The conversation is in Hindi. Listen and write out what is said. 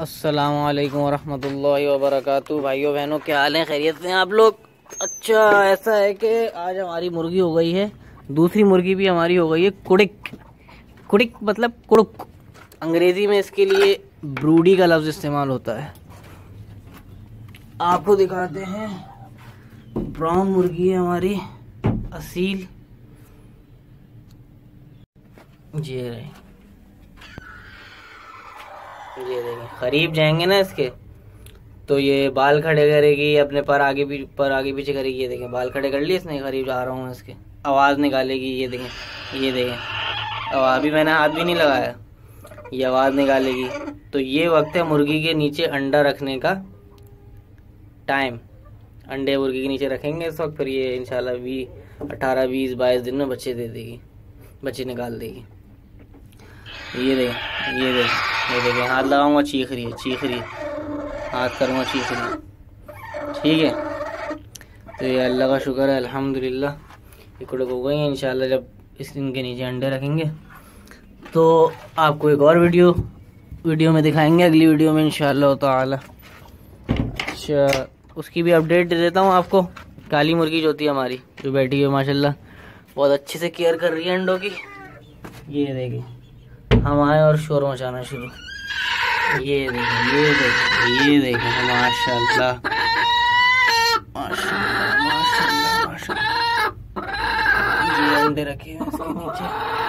असलकम वरहमतुल्लाहि वबरकातुहू भाइयों, बहनों, क्या हाल है? खैरियत से आप लोग? अच्छा ऐसा है कि आज हमारी मुर्गी हो गई है। दूसरी मुर्गी भी हमारी हो गई है, कुड़िक। कुड़िक मतलब कुड़ुक। अंग्रेज़ी में इसके लिए ब्रूडी का लफ्ज़ इस्तेमाल होता है। आपको दिखाते हैं। ब्राउन मुर्गी है हमारी, असील। जी रही ये देखें करीब जाएँगे ना इसके तो ये बाल खड़े करेगी, अपने पर आगे भी पर आगे पीछे करेगी, ये देखें। बाल खड़े कर लिए इसने करीब जा रहा हूँ इसके। आवाज़ निकालेगी, ये देखें ये देखें। अब अभी मैंने हाथ भी नहीं लगाया। ये आवाज़ निकालेगी। तो ये वक्त है मुर्गी के नीचे अंडा रखने का टाइम। अंडे मुर्गी के नीचे रखेंगे इस वक्त, फिर ये इंशाल्लाह भी अठारह, बीस, बाईस दिन में बच्चे दे देगी, बच्चे निकाल देगी। ये देखें ये देखें, ये देखिए हाथ लगाऊँगा, चीख रही है, चीख रही है। हाथ करूँगा, चीख रही ठीक है? तो ये अल्लाह का शुक्र है, अल्हम्दुलिल्लाह। ये कुड़क हो गई हैं इंशाल्लाह जब इस दिन के नीचे अंडे रखेंगे। तो आपको एक और वीडियो वीडियो में दिखाएँगे, अगली वीडियो में इंशाल्लाह ताला। अच्छा उसकी भी अपडेट दे देता हूँ आपको। काली मुर्गी जो होती है हमारी, जो बैठी है, माशाल्लाह। बहुत अच्छे से केयर कर रही है अंडों की। ये देखिए हम आए और शोर मचाना शुरू। ये देखें ये देखें ये देखें, माशाल्लाह। माशाल्लाह माशाल्लाह ये अंडे रखे हैं नीचे।